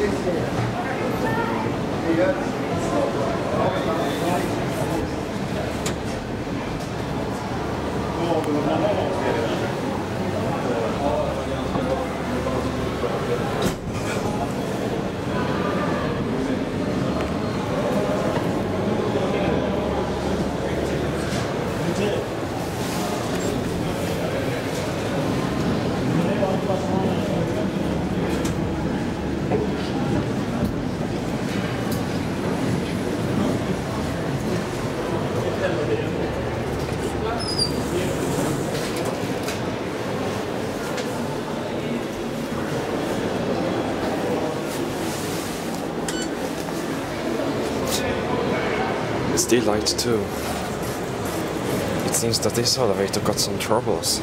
Yes, sir. It's daylight too. It seems that this elevator got some troubles.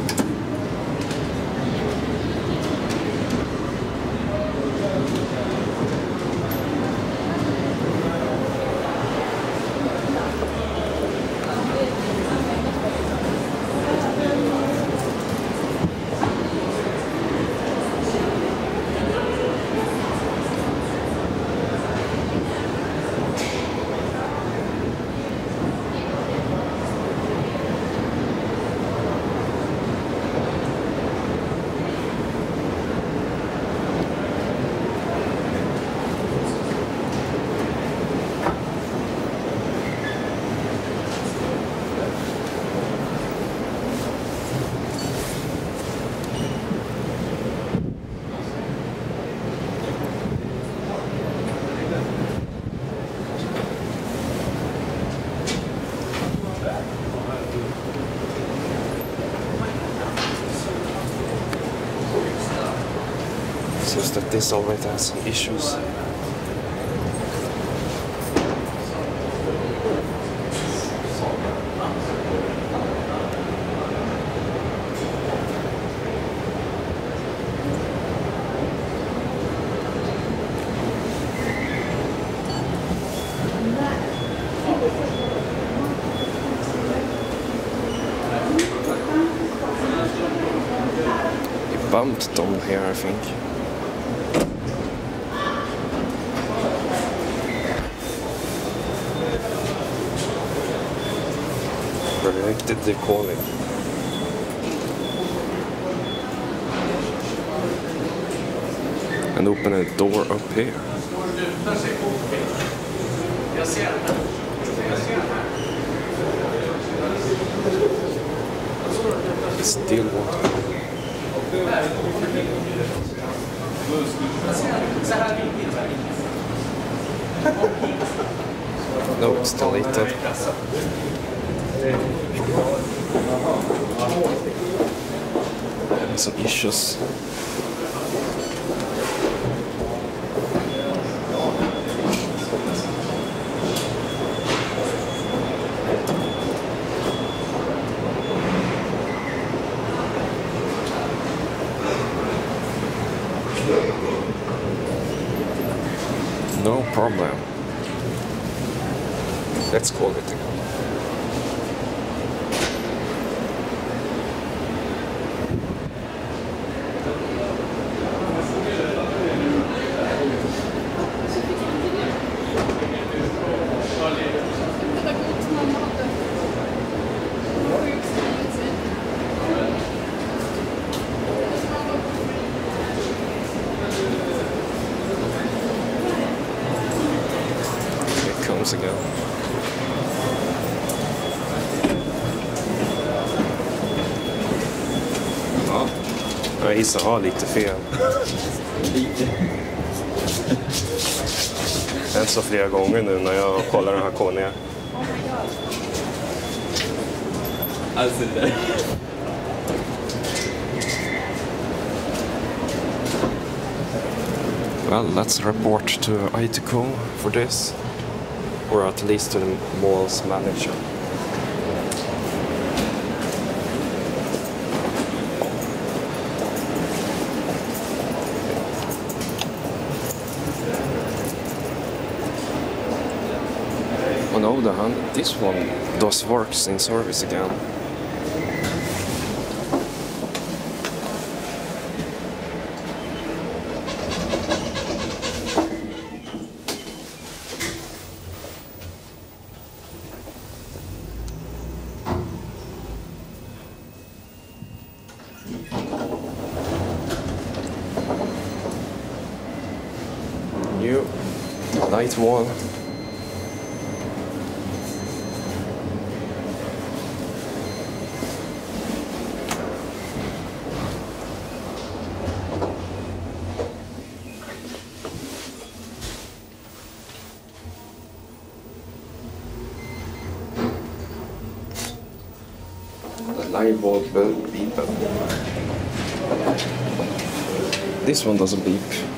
Seems that this already has some issues. Bumped on here, I think. Predicted the calling. And open a door up here. Still water. No, it's deleted. Some issues. No problem. Let's call it jag gissar har lite fel. Lite. Hänt så flera gånger nu när jag kollar den här koden. Alltså det där. Well, let's report to ITCO for this. Or at least to the mall's manager. On the hand, this one does works in service again. New light wall. Bulb beep. This one doesn't beep.